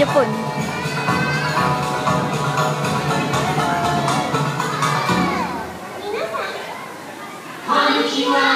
ญี่ปุ่นこんにちは